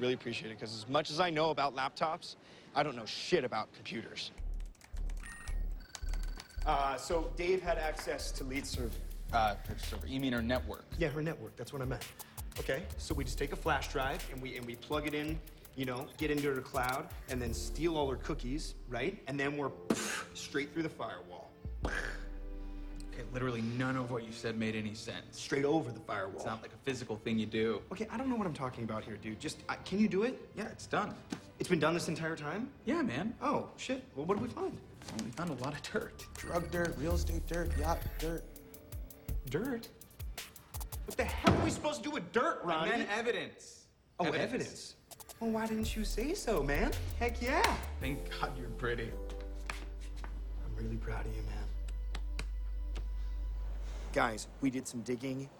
Really appreciate it because as much as I know about laptops, I don't know shit about computers. Uh, so Dave had access to Leeds' server. Uh, server. You mean her network? Yeah, her network. That's what I meant. Okay, so we just take a flash drive and we and we plug it in, you know, get into her cloud, and then steal all her cookies, right? And then we're straight through the firewall, literally none of what you said made any sense. straight over the firewall. It's not like a physical thing you do. Okay, I don't know what I'm talking about here, dude. Just uh, can you do it? Yeah, it's done. It's been done this entire time. Yeah, man. Oh shit. Well, what did we find? Oh, we found a lot of dirt. Drug dirt, real estate dirt, yacht dirt. Dirt. What the hell are we supposed to do with dirt, Ronnie? And then evidence. oh, evidence. Well, why didn't you say so, man? Heck yeah. Thank God you're pretty. I'm really proud of you, man. Guys, we did some digging